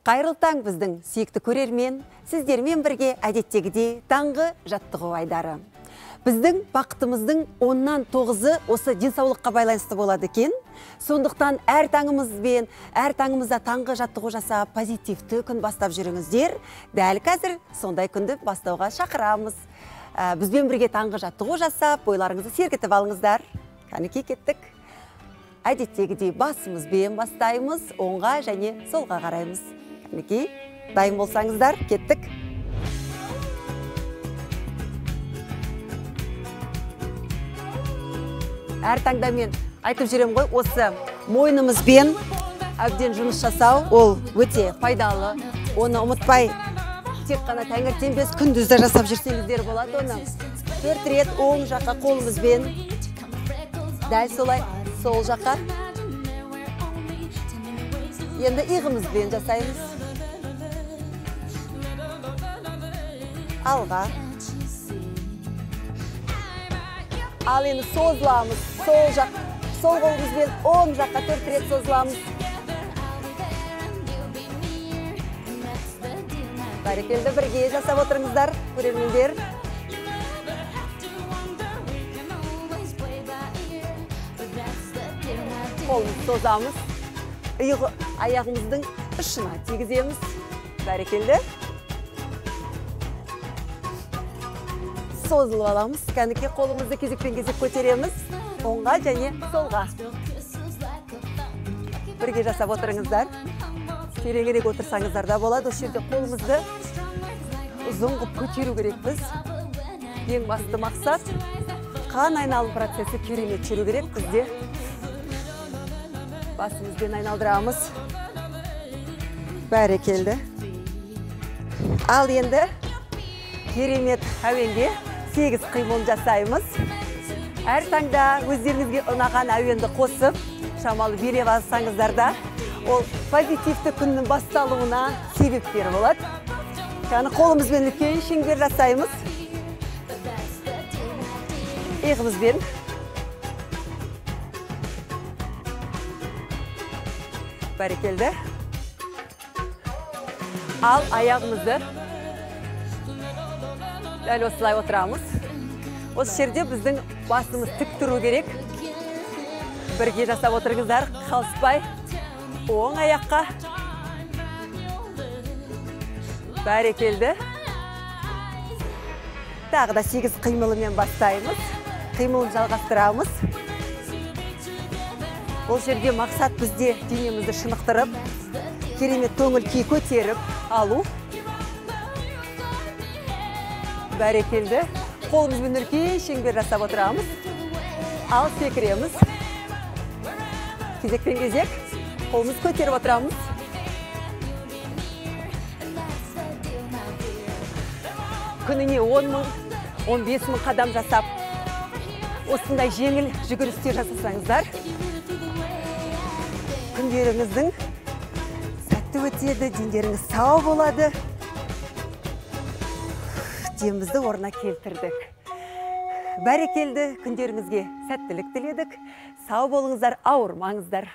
қайырлы таң біздің сүйікті көрермен сіздермен бірге әдеттегідей таңғы жаттығу айдары. Біздің бақытымыздың оннан тоғызы осы денсаулыққа байланысты болады екен. Сондықтан әр таңымызбен әр таңымызда таңғы жаттығу жасап позитивті күн бастап жүріңіздер. Дәл қазір сондай күнді бастауға шақырамыз. Ә, бізбен бірге таңғы жаттығу жасап бойларыңызды сергітіп алыңыздар. Кәнекей кеттік. Әдеттегідей басымызбен бастаймыз оңға және солға қараймыз. Кәнекей дайын болсаңыздар кеттік. Әр таңда мен айтып жүремін ғой осы мойнымызбен әбден жұмыс жасау ол өте пайдалы. Оны ұмытпай тек қана таңертең емес күндіз де жасап жүрсеңіздер болады оны. Төрт рет оң жаққа қолымызбен. Дәл солай сол жаққа. Енді иығымызбен жасаймыз. Алға ал енді созыламыз сол жақ сол қолымызбен оң жаққа төрт рет созыламыз бәрекелді бірге жасап отырыңыздар көрермендер қолымызды созамыз иығы аяғымыздың ұшына тигіземіз бәрекелді созылып аламыз. Кәнекей қолымызды кезекпен кезек көтереміз. Оңға және солға. Бірге жасап отырыңыздар. Тереңірек отырсаңыздар да болады. Осы жерде қолымызды ұзын қылып көтеру керекпіз. Ең басты мақсат қан айналым процесі керемет жүру керек. Бізде басымызбен айналдырамыз. Бәрекелді ал енді керемет әуенге сегіз қимыл жасаймыз. Әр таңда өздеріңізге ұнаған әуенді қосып шамалы билеп алсаңыздар да ол позитивті күннің басталуына себепкер болады. Яғни қолымызбен үлкен шеңбер жасаймыз. Иығымызбен. Бәрекелді. Ал аяғымызды дәл осылай отырамыз. Осы жерде біздің басымыз тік тұру керек. Бірге жасап отырыңыздар. Қалыспай оң аяққа. Бәрекелді тағы да сегіз қимылымен бастаймыз. Қимылын жалғастырамыз. Бұл жерде мақсат бізде денемізді шынықтырып керемет көңіл күй көтеріп алу. Бәрекелді қолымызбен үлкен шеңбер жасап отырамыз ал секіреміз кезекпен кезек қолымыз көтеріп отырамыз күніне он мың он бес мың қадам жасап осындай жеңіл жүгірістер жасасаңыздар күндеріңіздің сәтті өтеді дендеріңіз сау болады демімізді орнына келтірдік. Бәрекелді күндеріңізге сәттілік тіледік. Сау болыңыздар ауырмаңыздар.